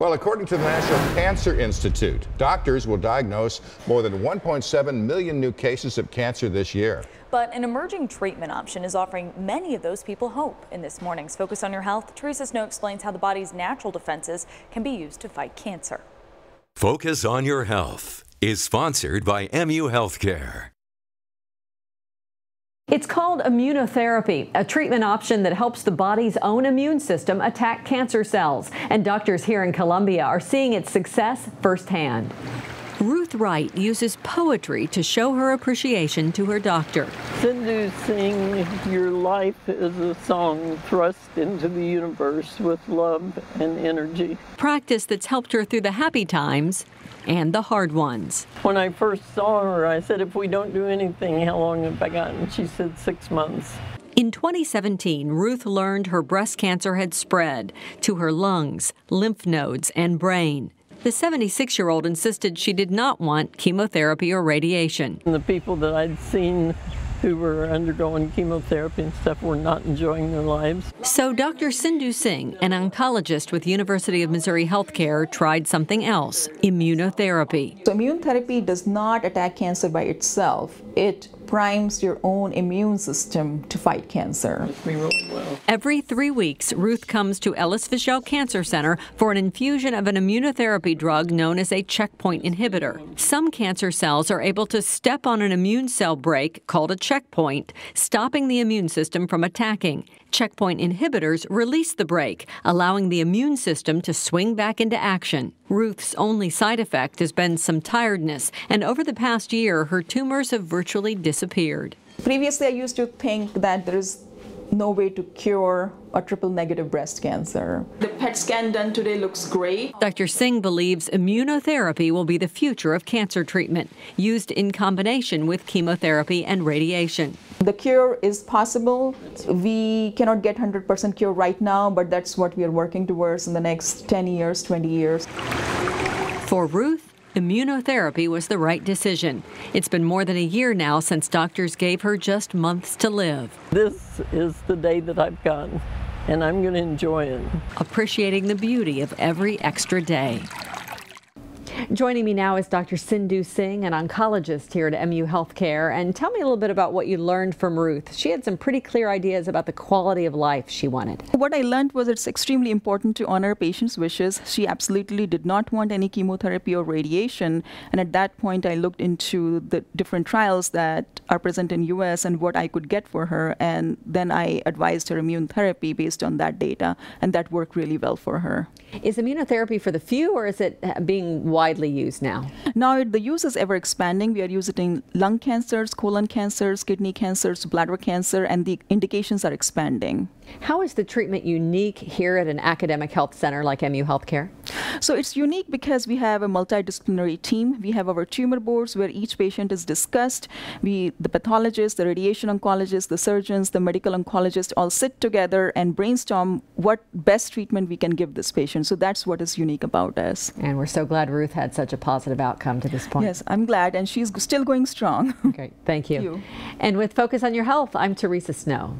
Well, according to the National Cancer Institute, doctors will diagnose more than 1.7 million new cases of cancer this year. But an emerging treatment option is offering many of those people hope. In this morning's Focus on Your Health, Teresa Snow explains how the body's natural defenses can be used to fight cancer. Focus on Your Health is sponsored by MU Healthcare. It's called immunotherapy, a treatment option that helps the body's own immune system attack cancer cells. And doctors here in Columbia are seeing its success firsthand. Ruth Wright uses poetry to show her appreciation to her doctor. Sindhu Singh, your life is a song thrust into the universe with love and energy. Practice that's helped her through the happy times and the hard ones. When I first saw her, I said, if we don't do anything, how long have I got? And she said, six months. In 2017, Ruth learned her breast cancer had spread to her lungs, lymph nodes, and brain. The 76 year old insisted she did not want chemotherapy or radiation. And the people that I'd seen who were undergoing chemotherapy and stuff were not enjoying their lives. So Dr. Sindhu Singh, an oncologist with University of Missouri Healthcare, tried something else, immunotherapy. So immune therapy does not attack cancer by itself. It primes your own immune system to fight cancer. Every three weeks, Ruth comes to Ellis Fischel Cancer Center for an infusion of an immunotherapy drug known as a checkpoint inhibitor. Some cancer cells are able to step on an immune cell brake called a checkpoint, stopping the immune system from attacking. Checkpoint inhibitors release the brake, allowing the immune system to swing back into action. Ruth's only side effect has been some tiredness, and over the past year, her tumors have virtually disappeared. Previously, I used to think that there is no way to cure a triple negative breast cancer. The PET scan done today looks great. Dr. Singh believes immunotherapy will be the future of cancer treatment, used in combination with chemotherapy and radiation. The cure is possible. We cannot get 100% cure right now, but that's what we are working towards in the next 10 years, 20 years. For Ruth, immunotherapy was the right decision. It's been more than a year now since doctors gave her just months to live. This is the day that I've gotten, and I'm going to enjoy it. Appreciating the beauty of every extra day. Joining me now is Dr. Sindhu Singh, an oncologist here at MU Healthcare. And tell me a little bit about what you learned from Ruth. She had some pretty clear ideas about the quality of life she wanted. What I learned was it's extremely important to honor a patients' wishes. She absolutely did not want any chemotherapy or radiation. And at that point, I looked into the different trials that are present in US and what I could get for her. And then I advised her immune therapy based on that data. And that worked really well for her. Is immunotherapy for the few or is it being widely widely used now? Now the use is ever expanding. We are using it in lung cancers, colon cancers, kidney cancers, bladder cancer, and the indications are expanding. How is the treatment unique here at an academic health center like MU Healthcare? So it's unique because we have a multidisciplinary team. We have our tumor boards where each patient is discussed. We, the pathologists, the radiation oncologists, the surgeons, the medical oncologists all sit together and brainstorm what best treatment we can give this patient. So that's what is unique about us. And we're so glad Ruth had such a positive outcome to this point. Yes, I'm glad, and she's still going strong. Great, thank you. Thank you. And with Focus on Your Health, I'm Teresa Snow.